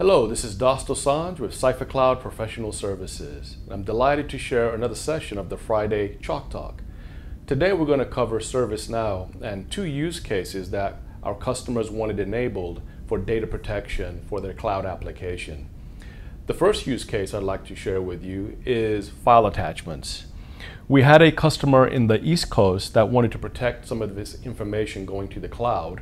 Hello, this is Das with Cipher Cloud Professional Services. I'm delighted to share another session of the Friday Chalk Talk. Today we're going to cover ServiceNow and two use cases that our customers wanted enabled for data protection for their cloud application. The first use case I'd like to share with you is file attachments. We had a customer in the East Coast that wanted to protect some of this information going to the cloud,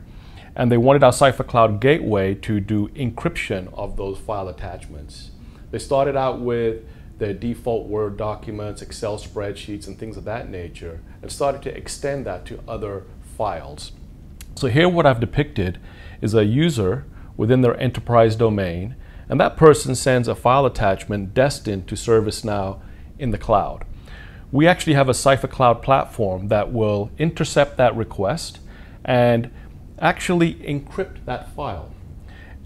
and they wanted our Cipher Cloud Gateway to do encryption of those file attachments. They started out with their default Word documents, Excel spreadsheets, and things of that nature, and started to extend that to other files. So here what I've depicted is a user within their enterprise domain, and that person sends a file attachment destined to ServiceNow in the cloud we actually have a Cipher Cloud platform that will intercept that request and actually encrypt that file.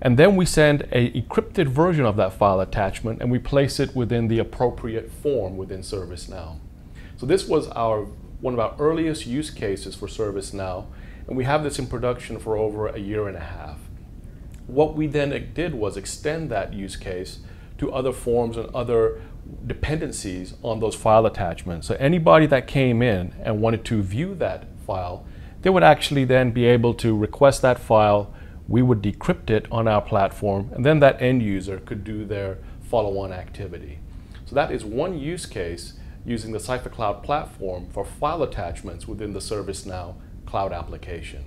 And then we send a encrypted version of that file attachment and we place it within the appropriate form within ServiceNow. So this was our one of our earliest use cases for ServiceNow, and we have this in production for over a year and a half. What we then did was extend that use case to other forms and other dependencies on those file attachments. So anybody that came in and wanted to view that file, they would actually then be able to request that file. We would decrypt it on our platform, and then that end user could do their follow-on activity. So that is one use case using the Cipher Cloud platform for file attachments within the ServiceNow cloud application.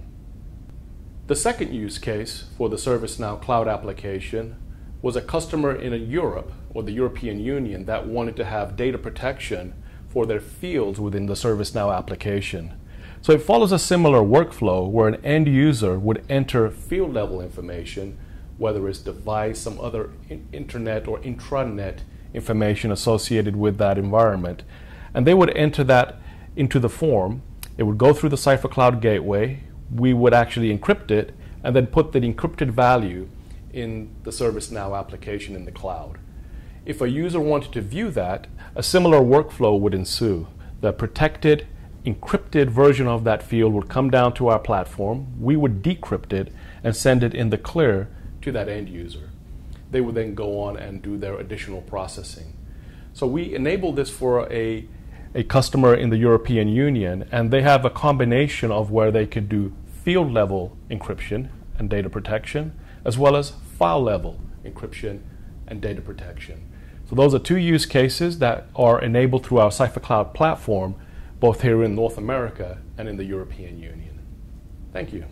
The second use case for the ServiceNow cloud application was a customer in Europe or the European Union that wanted to have data protection for their fields within the ServiceNow application. So it follows a similar workflow where an end user would enter field level information, whether it's device, some other internet or intranet information associated with that environment. And they would enter that into the form. It would go through the Cipher Cloud Gateway. We would actually encrypt it and then put the encrypted value in the ServiceNow application in the cloud. If a user wanted to view that, a similar workflow would ensue. The protected, encrypted version of that field would come down to our platform. We would decrypt it and send it in the clear to that end user. They would then go on and do their additional processing. So we enable this for a, a customer in the European Union, and they have a combination of where they could do field level encryption and data protection, as well as file level encryption and data protection. So those are two use cases that are enabled through our CipherCloud platform, both here in North America and in the European Union. Thank you.